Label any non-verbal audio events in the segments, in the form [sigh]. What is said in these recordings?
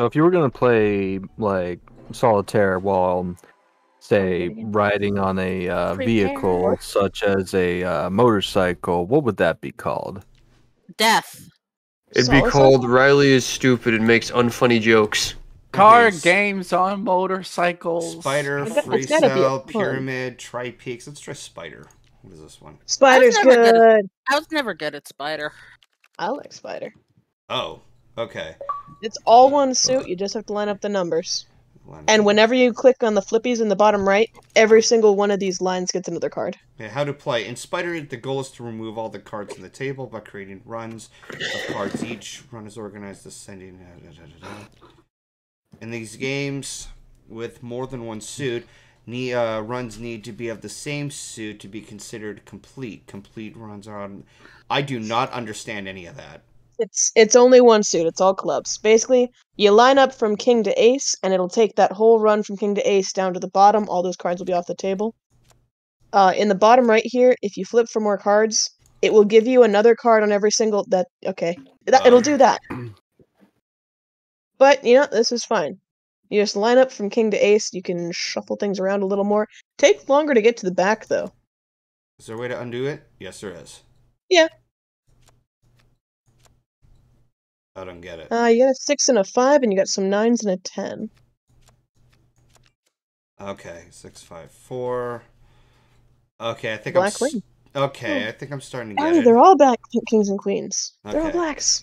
So if you were gonna play like solitaire while, say, riding on a uh, vehicle such as a uh, motorcycle, what would that be called? Death. It'd be Solid called Riley is stupid and makes unfunny jokes. Car Okay, games on motorcycles. Spider, It's got- free it's gotta be a cell, pyramid, tri peaks. Let's try spider. What is this one? Spider's never good. good. I was never good at Spider. I like Spider. Oh, okay. It's all one suit. You just have to line up the numbers. Line And whenever you click on the flippies in the bottom right, every single one of these lines gets another card. How to play. In Spider, the goal is to remove all the cards on the table by creating runs of cards. Each run is organized ascending. da, da, da. In these games, with more than one suit, ne- uh, runs need to be of the same suit to be considered complete. Complete runs are on. I do not understand any of that. It's it's only one suit. It's all clubs. Basically, you line up from king to ace, and it'll take that whole run from king to ace down to the bottom. All those cards will be off the table. Uh, in the bottom right here, if you flip for more cards, it will give you another card on every single that. Okay, that, it'll do that. [clears throat] But you know this is fine. You just line up from king to ace. You can shuffle things around a little more. Take longer to get to the back though. Is there a way to undo it? Yes, there is. Yeah. I don't get it. Uh, you got a six and a five, and you got some nines and a ten. Okay, six, five, four. Okay, I think Black I'm. ring. Okay, I think I'm starting to get Oh, it. they're all back kings and queens. They're all blacks.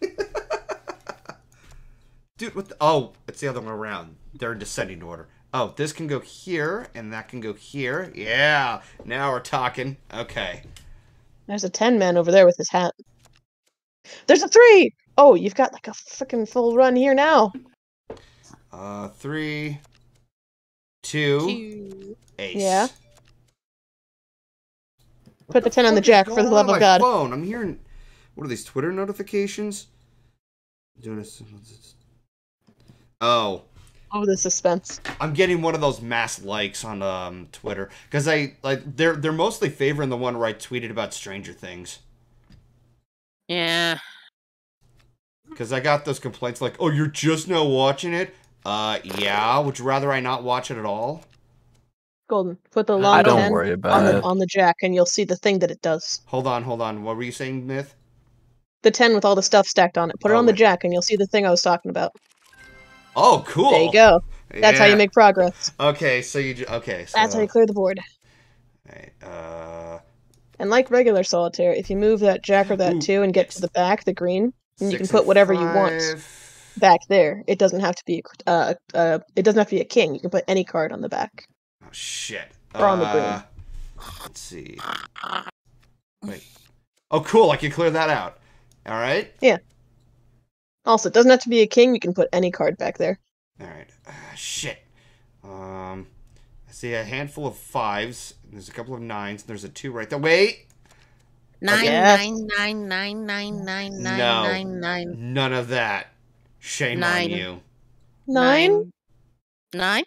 [laughs] Dude, what the? Oh, it's the other one around. They're in descending order. Oh, this can go here, and that can go here. Yeah, now we're talking. Okay. There's a ten man over there with his hat. There's a three. Oh, you've got like a freaking full run here now. Uh, three, two, Two. ace. Yeah. Put the What ten on the jack for the love on of my God. Phone. I'm hearing. What are these Twitter notifications? Doing. Oh, Oh, the suspense. I'm getting one of those mass likes on um Twitter because I like they're they're mostly favoring the one where I tweeted about Stranger Things Yeah. because I got those complaints like, oh, you're just now watching it. Uh, yeah. Would you rather I not watch it at all? Golden. Put the I long don't ten worry on about the it. on the jack, and you'll see the thing that it does. Hold on, hold on. What were you saying, Myth? The ten with all the stuff stacked on it. Put it Oh, on the jack, and you'll see the thing I was talking about. Oh, cool. There you go. That's how you make progress. Okay, so you ju- okay. So That's how you clear the board. Right, uh, And like regular solitaire, if you move that jack or that Ooh, two and get to the back, the green, and you can put whatever you want back there. It doesn't have to be a, uh, uh, it doesn't have to be a king. You can put any card on the back. Oh shit. Or on the green. Uh, Let's see. Wait. Oh, cool. I can clear that out. All right. Yeah. Also, it doesn't have to be a king. You can put any card back there. All right. Uh, shit. Um, see a handful of fives. There's a couple of nines. There's a two right there. Wait. Nine, Yeah. nine, nine, nine, nine, nine, nine, No. nine, nine. None of that. Shame Nine. on you. Nine, Nine?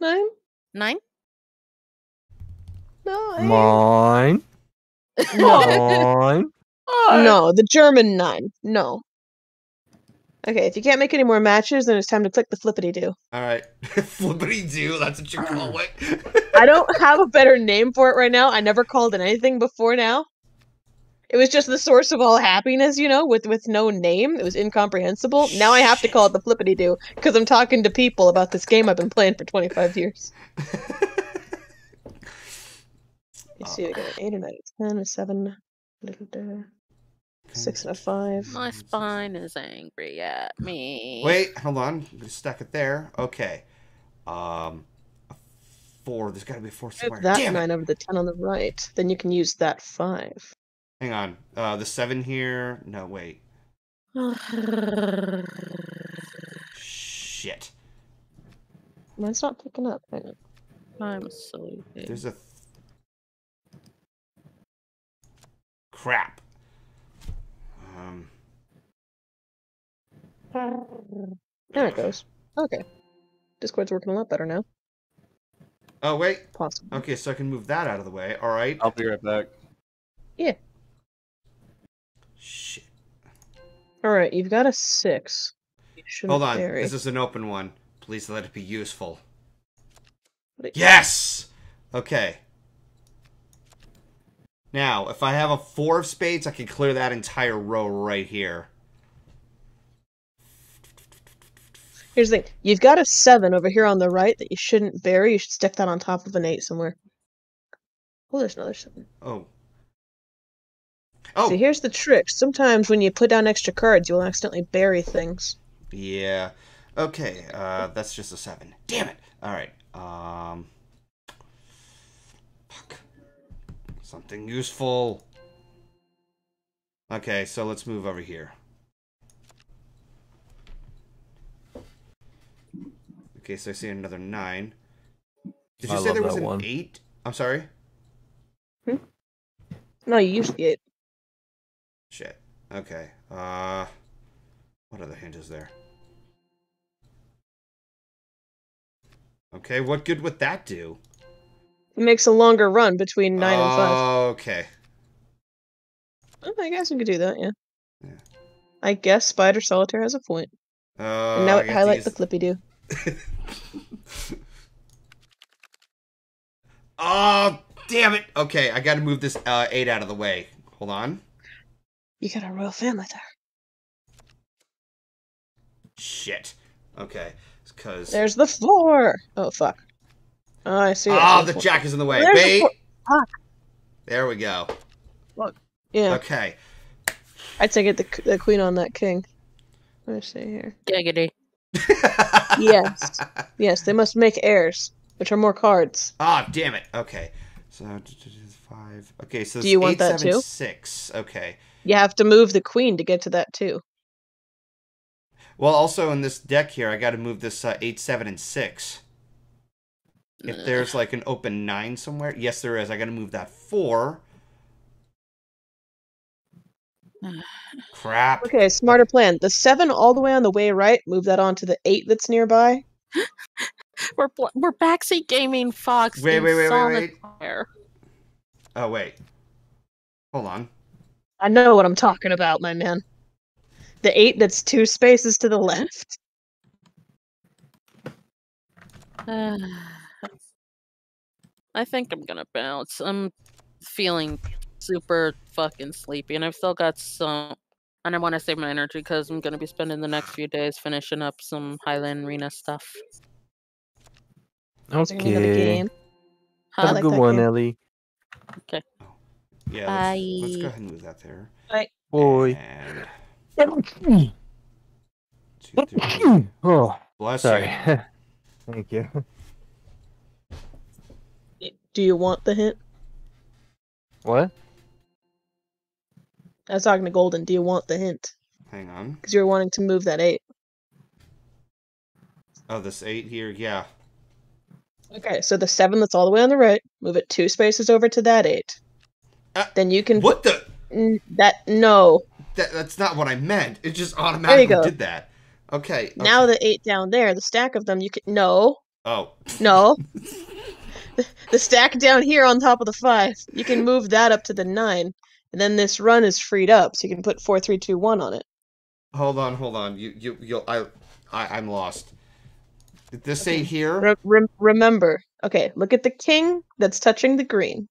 nine, Nine? nine. Mine. [laughs] No, Mine. [laughs] no, the German nine. No. Okay, if you can't make any more matches, then it's time to click the flippity do. All right. [laughs] Flippity do. That's what you call it. I [laughs] don't have a better name for it right now. I never called it anything before now. It was just the source of all happiness, you know, with with no name. It was incomprehensible. Now I have to call it the flippity do because I'm talking to people about this game I've been playing for 25 years. [laughs] You see, I got an eight, a nine, a ten, a seven, a little there, six, and a five. My spine is angry at me. Wait, hold on. I'm gonna stack it there. Okay. Um, a four. There's got to be a four Move somewhere. that Damn it. nine over the ten on the right. Then you can use that five. Hang on. Uh, the seven here. No, wait. Shit. Mine's not picking up. Hang on. I'm sleepy. There's a. Th- Crap. There it goes. Okay. Discord's working a lot better now. Oh wait. Possible. Okay, so I can move that out of the way. All right. I'll be right back. Yeah. Shit. All right, you've got a six. Shouldn't Hold on. bury. This is an open one. Please let it be useful. What it- Yes! Okay. Now, if I have a four of spades, I can clear that entire row right here. Here's the thing. You've got a seven over here on the right that you shouldn't bury. You should stick that on top of an eight somewhere. Oh, there's another seven. Oh. Oh! See, here's the trick. Sometimes when you put down extra cards, you'll accidentally bury things. Yeah. Okay, uh, that's just a seven. Damn it! Alright, um. Fuck. Something useful. Okay, so let's move over here. Okay, so I see another nine. Did you I say there was an one. eight? I'm sorry? No, you used the eight. Shit. Okay, uh. What other hint is there? Okay, what good would that do? It makes a longer run between nine and five. Okay. Oh, I guess we could do that, yeah. Yeah. I guess Spider Solitaire has a point. Uh, and now I it got highlights the [laughs] these- flippy do. [laughs] oh, damn it. Okay, I gotta move this uh, 8 out of the way. Hold on. You got a royal family there. Shit. Okay. Because. There's the four. Oh fuck. Oh, I see. I Ah, see the four. jack is in the way. There's the Wait. four. Fuck. There we go. Yeah, Okay. I'd say get the the queen on that king. Let me see here. Giggity. Yes. Yes, they must make heirs, which are more cards. Ah, damn it. Okay. So, five. Okay, so Do you want eight, that seven, too? six. Okay. You have to move the queen to get to that too. Well, also in this deck here, I gotta move this uh, 8, 7, and 6. If there's like an open 9 somewhere. Yes, there is. I gotta move that 4. Crap. Okay, smarter plan. The seven all the way on the way right, move that onto the eight that's nearby. [gasps] We're bl- we're backseat gaming Fox. Wait, wait, wait, wait, wait. solitaire. Oh, wait. Hold on. I know what I'm talking about, my man. The eight that's two spaces to the left. [sighs] I think I'm gonna bounce. I'm feeling super fucking sleepy, and I've still got some. And I want to save my energy because I'm gonna be spending the next few days finishing up some Highland Arena stuff. So you're gonna go to Okay. game. I Have a like good one, game. Ellie. Yeah, let's, let's go ahead and move that there. Bye. Boy. And [coughs] two, three. [coughs] oh, Bless sorry. you. [laughs] Thank you. Do you want the hint? What? I was talking to Golden. Do you want the hint? Hang on. Because you were wanting to move that eight. Oh, this 8 here. Yeah. Okay, so the seven that's all the way on the right, move it two spaces over to that eight. Uh, then you can What the? N- that no. That, that's not what I meant. It just automatically go. did that. Okay. okay. Now the eight down there, the stack of them, you can no, Oh. no. [laughs] the, the stack down here on top of the five, you can move that up to the nine, and then this run is freed up, so you can put four, three, two, one on it. Hold on, hold on. You, you, you. I, I, I'm lost. Did this say here? Re- rem- remember, okay, look at the king that's touching the green.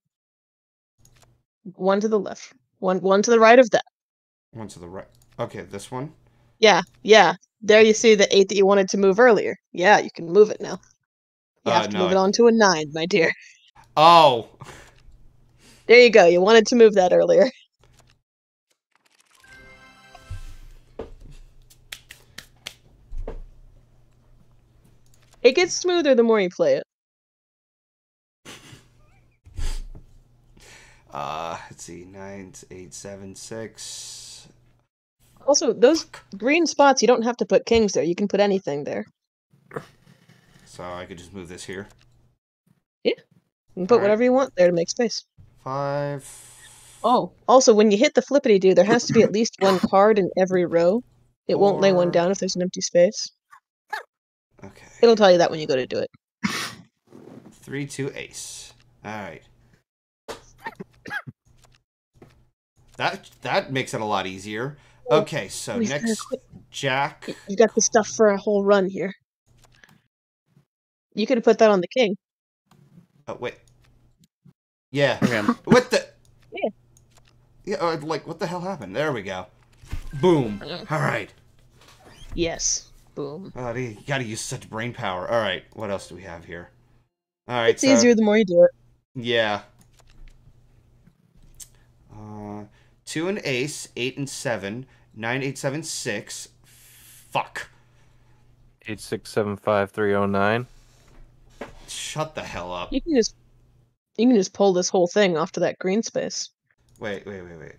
One to the left, one one to the right of that. One to the right. Okay, this one. Yeah, yeah. There you see the eight that you wanted to move earlier. Yeah, you can move it now. You Uh, have to no, move it I- on to a nine, my dear. Oh. There you go. You wanted to move that earlier. [laughs] It gets smoother the more you play it. [laughs] Uh, let's see. Nine, eight, seven, six. Also, those green spots, you don't have to put kings there. You can put anything there. So I could just move this here. You can put Alright. whatever you want there to make space. Five. Oh, also, when you hit the flippity do, there has to be at least one [coughs] card in every row. It won't lay one down if there's an empty space. Okay. It'll tell you that when you go to do it. [coughs] Three, two, ace. All right. [coughs] That that makes it a lot easier. Okay, so We gotta next. Jack. You got the stuff for a whole run here. You could have put that on the king. Oh wait. Yeah. Okay. What the? Yeah. Yeah. uh, Like what the hell happened? There we go. Boom. All right. Yes. Boom. Oh, you gotta use such brain power. All right. What else do we have here? All right. It's so- easier the more you do it. Yeah. Uh, two and ace, eight and seven, nine, eight, seven, six. Fuck. Eight six seven five three oh nine. Shut the hell up. You can just you can just pull this whole thing off to that green space. Wait, wait, wait, wait.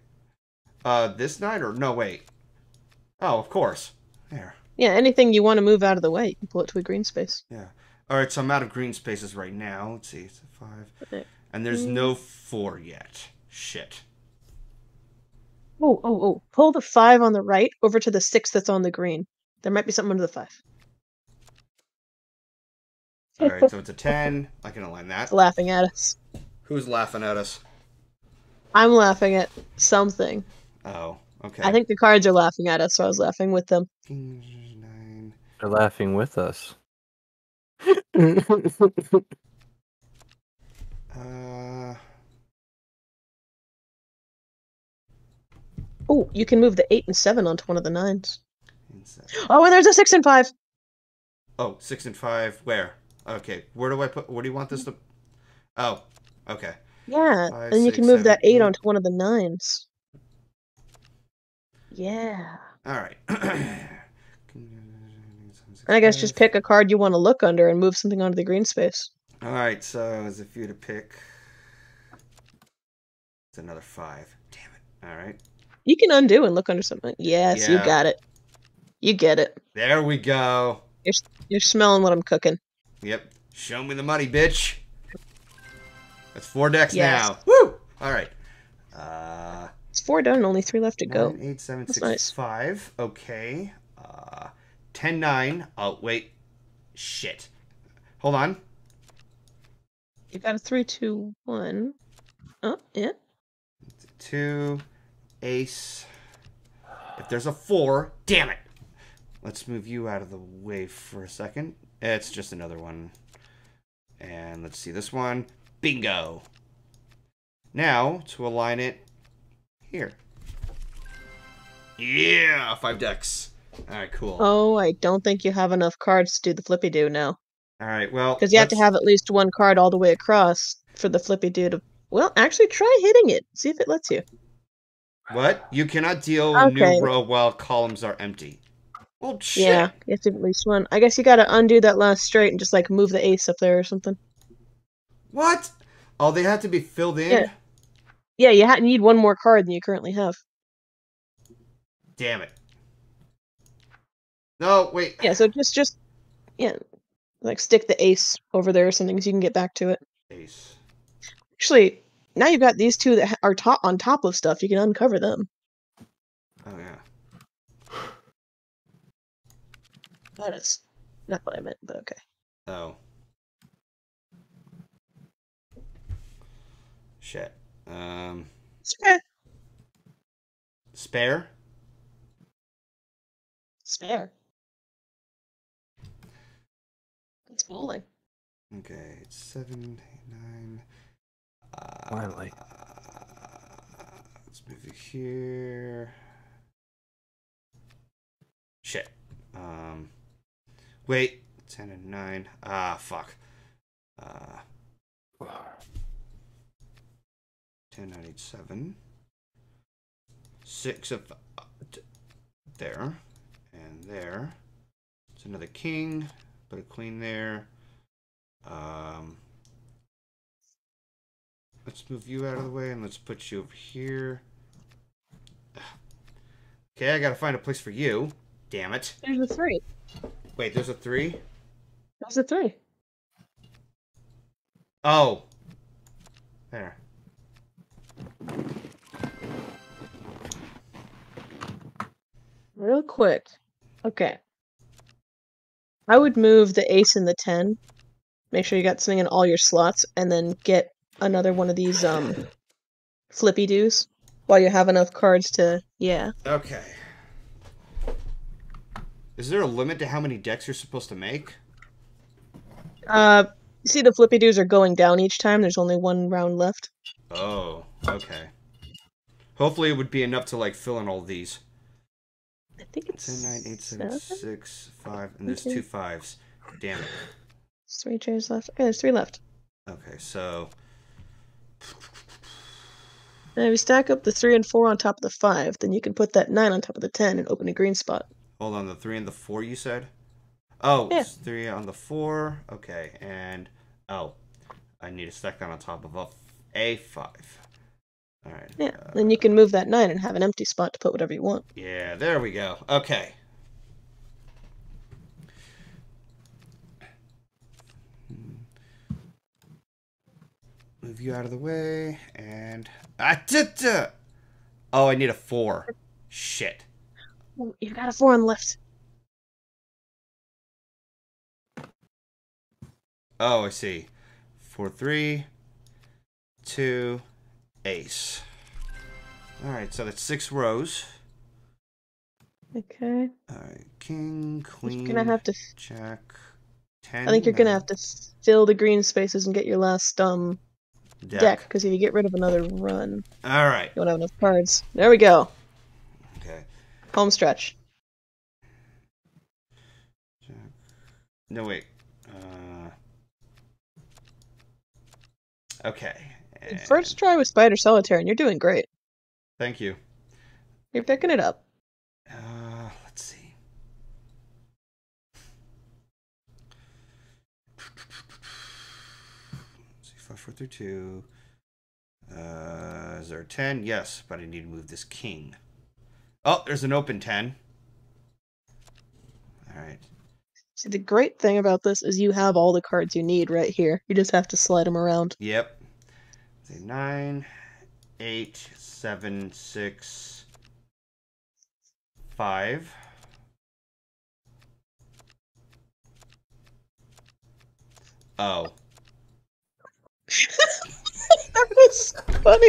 Uh, this night or no? Wait. Oh, of course. There. Yeah, anything you want to move out of the way, you can pull it to a green space. Yeah. All right. So I'm out of green spaces right now. Let's see. It's a five, Okay. and there's no four yet. Shit. Oh, oh, oh. Pull the five on the right over to the six that's on the green. There might be something under the five. All right. So it's a ten. I can align that. Laughing at us. Who's laughing at us? I'm laughing at something. Oh. Okay. I think the cards are laughing at us, so I was laughing with them. Nine. They're laughing with us. [laughs] Uh. Oh, you can move the eight and seven onto one of the nines. Oh, and there's a six and five. Oh, six and five. Where? Okay. Where do I put? Where do you want this to? Oh. Okay. Yeah, Five, and you six, can move that eight onto one of the nines. Yeah. All right. [clears throat] And I guess just pick a card you want to look under and move something onto the green space. All right. So as if you to pick, it's another five. Damn it. All right. You can undo and look under something. Yes, you got it. You get it. There we go. You're You're smelling what I'm cooking. Yep. Show me the money, bitch. That's four decks Yes. now. Woo! All right. Uh, It's four done, only three left to go. nine, eight, seven, That's six, nice. five. Okay. Uh, ten, nine. Oh wait. Shit. Hold on. You got a three, two, one. Oh, yeah. Two, ace. If there's a four, damn it. Let's move you out of the way for a second. It's just another one. And let's see this one. Bingo. Now, to align it here. Yeah, five decks. All right, cool. Oh, I don't think you have enough cards to do the flippy do now. All right, well, Because you have to have at least one card all the way across for the flippy do to. Well, actually, try hitting it. See if it lets you. What? You cannot deal Okay. new row while columns are empty. Well, shit. Yeah, you have to at least one. I guess you gotta undo that last straight and just like move the ace up there or something. What? Oh, they have to be filled in? Yeah. Yeah, you ha- need one more card than you currently have. Damn it. No, wait. Yeah, so just just yeah, like stick the ace over there or something so you can get back to it. Ace. Actually, now you've got these two that are top on top of stuff. You can uncover them. Oh, yeah. That is not what I meant, but okay. Oh. Shit. Um, Spare. spare? Spare. It's bowling. Okay, it's seven, eight, nine. Uh, Finally. let's move it here. Shit. Um, wait. Ten and nine. Ah, fuck. Uh, ten, nine, eight, seven. Six of uh, there and there. It's another king. Put a queen there. Um, let's move you out of the way and let's put you over here. Okay, I gotta find a place for you. Damn it. There's a three. Wait, there's a three? There's a three. Oh. There. Real quick. Okay. I would move the ace and the ten. Make sure you got something in all your slots, and then get another one of these um flippy doos while you have enough cards to yeah. Okay. Is there a limit to how many decks you're supposed to make? Uh, you see the flippy doos are going down each time. There's only one round left. Oh, okay. Hopefully, it would be enough to like fill in all these. I think it's 10, 9, 8, 7, seven? 6, 5, and there's Okay. two fives. Damn it. There's three chairs left. Okay, there's three left. Okay, so Now, if you stack up the three and four on top of the five, then you can put that nine on top of the ten and open a green spot. Hold on. The three and the four you said? Oh, Yeah. it's three on the four. Okay, and oh, I need to stack that on top of a, a five. All right. Yeah. uh, then you can move that nine and have an empty spot to put whatever you want. Yeah, there we go. Okay. Move you out of the way, and [laughs] oh, I need a four. Shit. You've got a four on the left. Oh, I see. Four, three, two, ace. All right, so that's six rows. Okay. All right, king, queen, You're gonna have to. jack, ten. I think you're gonna have to fill the green spaces and get your last um deck. Because if you get rid of another run, All right. you won't have enough cards. There we go. Home stretch. No wait. Uh. Okay. and- First try with Spider Solitaire, and you're doing great. Thank you. You're picking it up. Uh, let's see. Let's see, five, four, three, two. Uh, is there a ten? Yes, but I need to move this king. Oh, there's an open ten. All right. See, the great thing about this is you have all the cards you need right here. You just have to slide them around. Yep. Say nine, eight, seven, six, five. Oh. [laughs] that was funny.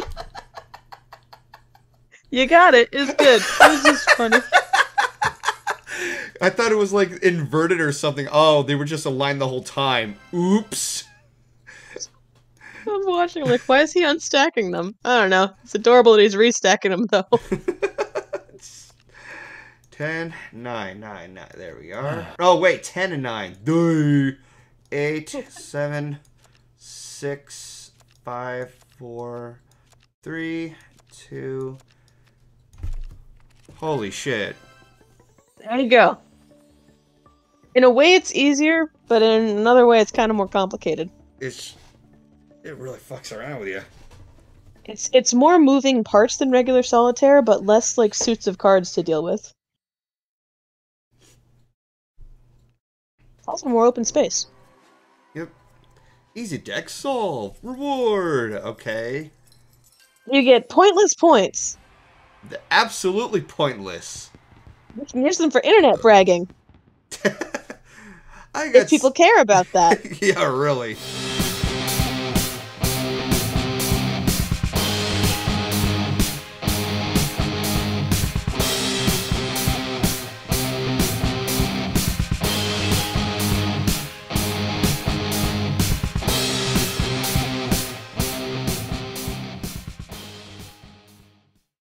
You got it. It's good. It was just [laughs] funny. I thought it was like inverted or something. Oh, they were just aligned the whole time. Oops. I'm watching, like, why is he unstacking them? I don't know. It's adorable that he's restacking them, though. [laughs] 10, 9, 9, 9. There we are. Oh, wait. 10 and 9. Duh. 8, 7, 6, 5, 4, 3, 2. Holy shit. There you go. In a way, it's easier, but in another way, it's kind of more complicated. It's. It really fucks around with you. It's it's more moving parts than regular solitaire, but less like suits of cards to deal with. It's also more open space. Yep. Easy deck solve. Reward. Okay. You get pointless points. The- Absolutely pointless. You can use them for internet bragging [laughs] I if people care about that. [laughs] yeah, really.